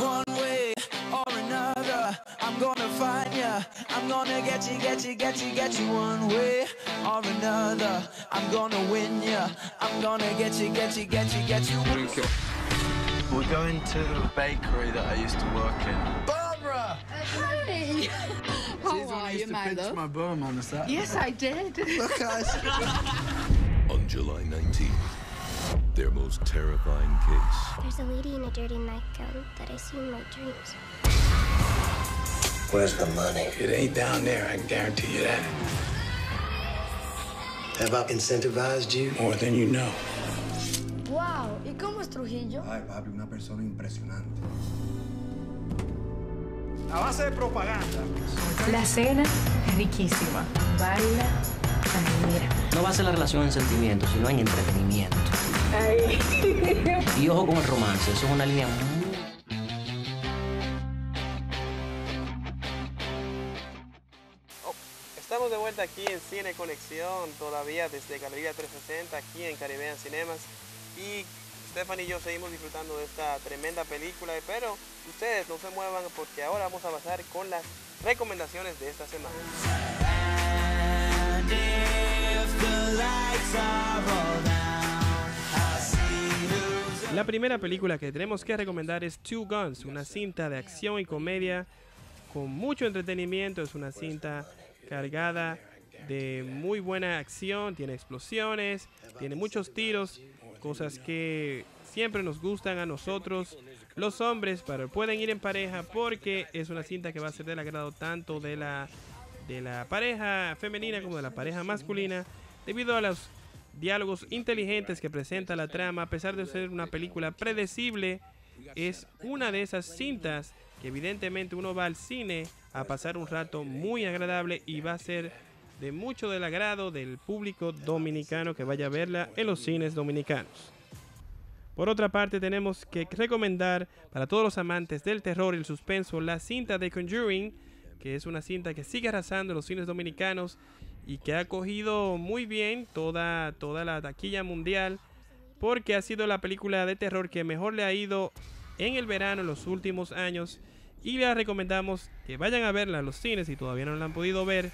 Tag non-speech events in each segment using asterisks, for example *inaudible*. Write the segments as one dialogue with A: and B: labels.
A: One way or another, I'm gonna find ya. I'm gonna get you, get you, get you, get you. One way or another, I'm gonna win ya. I'm gonna get you, get you, get you, get you.
B: We're going to the bakery that I used to work in.
A: Barbara!
C: Hey! *laughs* How are you, my love?
B: my bum on the Saturday.
C: Yes, I did.
B: Look, guys. *laughs*
D: On July 19th, their most terrifying case
E: There's a lady in a dirty nightgown that I see in my dreams.
F: Where's the money?
G: It ain't down there, I can guarantee you that.
F: Have I incentivized you?
G: More than you know.
C: wow, ¿y cómo es Trujillo?
F: Ay, papi, una persona impresionante.
G: A base de propaganda.
H: La cena es riquísima. Baila, admira.
I: No va a ser la relación en sentimientos, sino en entretenimiento. *laughs* Y ojo con el romance, eso es una línea muy...
J: Estamos de vuelta aquí en Cine Conexión, todavía desde Galería 360, aquí en Caribbean Cinemas. Y Stephanie y yo seguimos disfrutando de esta tremenda película, pero ustedes no se muevan porque ahora vamos a pasar con las recomendaciones de esta semana.
A: And if the lights are
J: La primera película que tenemos que recomendar es Two Guns, una cinta de acción y comedia con mucho entretenimiento. Es una cinta cargada de muy buena acción, tiene explosiones, tiene muchos tiros, cosas que siempre nos gustan a nosotros, los hombres, pero pueden ir en pareja porque es una cinta que va a ser del agrado tanto de la, de la pareja femenina como de la pareja masculina, debido a los diálogos inteligentes que presenta la trama, a pesar de ser una película predecible, es una de esas cintas que evidentemente uno va al cine a pasar un rato muy agradable y va a ser de mucho del agrado del público dominicano que vaya a verla en los cines dominicanos. Por otra parte, tenemos que recomendar para todos los amantes del terror y el suspenso la cinta de Conjuring, que es una cinta que sigue arrasando en los cines dominicanos y que ha cogido muy bien toda, toda la taquilla mundial, porque ha sido la película de terror que mejor le ha ido en el verano en los últimos años. Y les recomendamos que vayan a verla a los cines si todavía no la han podido ver,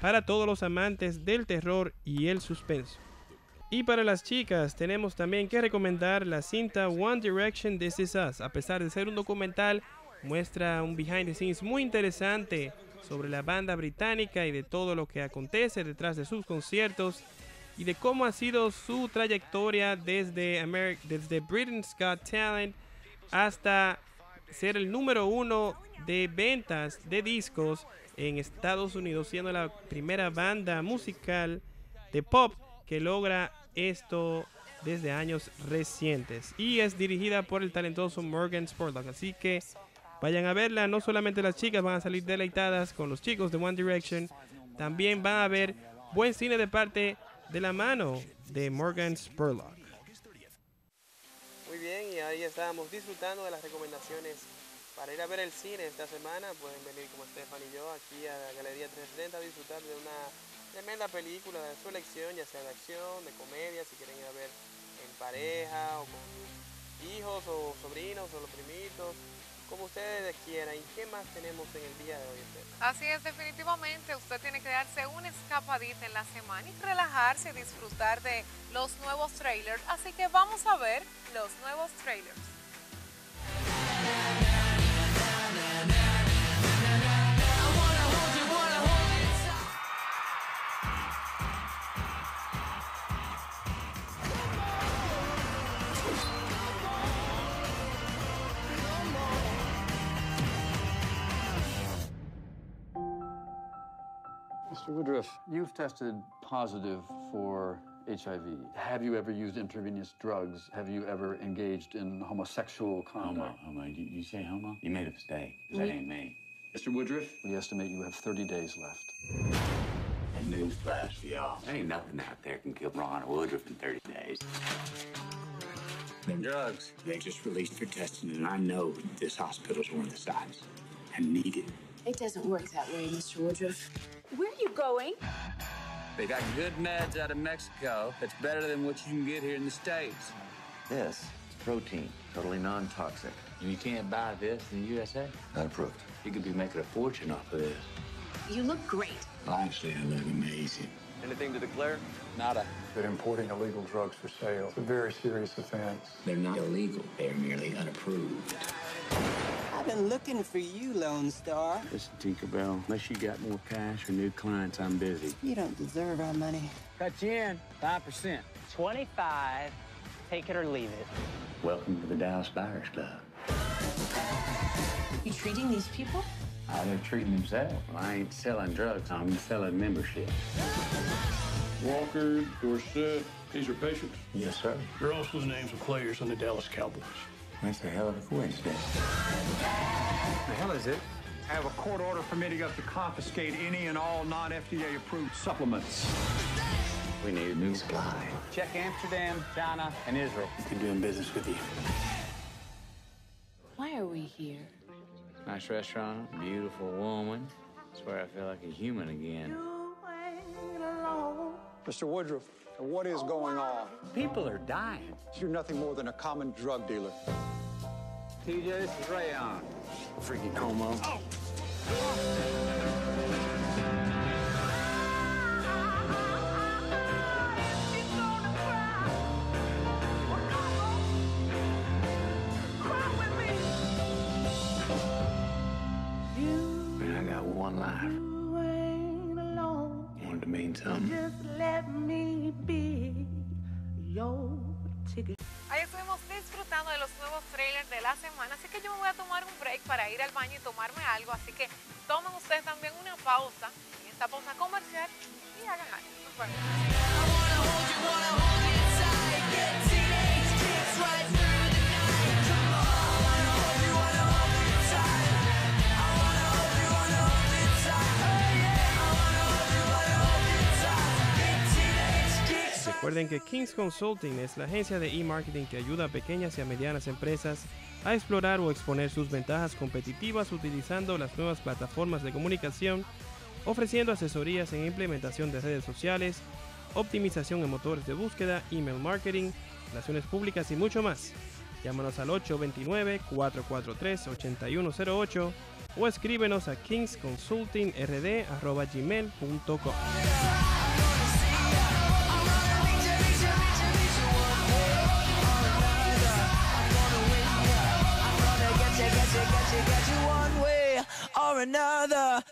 J: para todos los amantes del terror y el suspenso. Y para las chicas tenemos también que recomendar la cinta One Direction This Is Us. A pesar de ser un documental, muestra un behind the scenes muy interesante sobre la banda británica y de todo lo que acontece detrás de sus conciertos y de cómo ha sido su trayectoria desde, Ameri- desde Britain's Got Talent hasta ser el número uno de ventas de discos en Estados Unidos, siendo la primera banda musical de pop que logra esto desde años recientes. Y es dirigida por el talentoso Morgan Spurlock. Así que vayan a verla. No solamente las chicas van a salir deleitadas con los chicos de One Direction, también van a ver buen cine de parte de la mano de Morgan Spurlock. Muy bien, y ahí estábamos disfrutando de las recomendaciones para ir a ver el cine esta semana. Pueden venir como Estefan y yo aquí a la Galería 330 a disfrutar de una tremenda película de su elección, ya sea de acción, de comedia, si quieren ir a ver en pareja o con hijos o sobrinos o los primitos, como ustedes quieran. ¿Y qué más tenemos en el día de hoy?
K: Así es, definitivamente usted tiene que darse una escapadita en la semana y relajarse y disfrutar de los nuevos trailers. Así que vamos a ver los nuevos trailers.
L: Mr. Woodruff, you've tested positive for HIV. Have you ever used intravenous drugs? Have you ever engaged in homosexual conduct?
M: Homo, homo. You, you say homo? You made a mistake. That ain't me.
L: Mr. Woodruff, we estimate you have 30 days left.
M: And newsflash for y'all. There ain't nothing out there can kill Ron Woodruff in 30 days. Them drugs, they just released for testing, and I know this hospital's one of the size. I need it.
N: It doesn't work that way, Mr. Woodruff. Where are you going?
O: They got good meds out of Mexico that's better than what you can get here in the States.
M: This is protein, totally non-toxic.
O: You can't buy this in the USA?
M: Not approved.
O: You could be making a fortune off of this.
N: You look great.
O: Well, actually, I look amazing.
M: Anything to declare?
O: Nada.
G: That importing illegal drugs for sale is a very serious offense.
O: They're not illegal. They're merely unapproved.
P: I've been looking for you, Lone Star.
O: Listen, Tinkerbell, unless you got more cash or new clients, I'm busy.
P: You don't deserve our money.
O: Cut you in, 5%.
P: 25. Take it or leave it.
O: Welcome to the Dallas Buyers Club.
N: You treating these people?
O: How they're treating themselves. Well, I ain't selling drugs, I'm selling membership.
G: Walker, Dorsett, these are patients.
O: Yes, sir.
G: They're also the names of players on the Dallas Cowboys.
O: That's a hell of a coincidence.
Q: The hell is it? I have a court order permitting us to confiscate any and all non-FDA approved supplements.
O: We need a new supply.
Q: Check Amsterdam, China, and Israel.
G: Been doing business with you.
N: Why are we here?
O: Nice restaurant, beautiful woman. Swear I feel like a human again.
Q: Mr. Woodruff, what is going on?
O: People are dying.
Q: You're nothing more than a common drug dealer.
O: TJ, this is Rayon. Freaking homo. Oh. Man, I got one life. Wanted to mean something.
K: Ahí estuvimos disfrutando de los nuevos trailers de la semana, así que yo me voy a tomar un break para ir al baño y tomarme algo, así que tomen ustedes también una pausa en esta pausa comercial y hagan algo. Nos vemos.
J: Recuerden que Kings Consulting es la agencia de e-marketing que ayuda a pequeñas y a medianas empresas a explorar o exponer sus ventajas competitivas utilizando las nuevas plataformas de comunicación, ofreciendo asesorías en implementación de redes sociales, optimización en motores de búsqueda, email marketing, relaciones públicas y mucho más. Llámanos al 829-443-8108 o escríbenos a kingsconsultingrd.gmail.com. another.